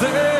say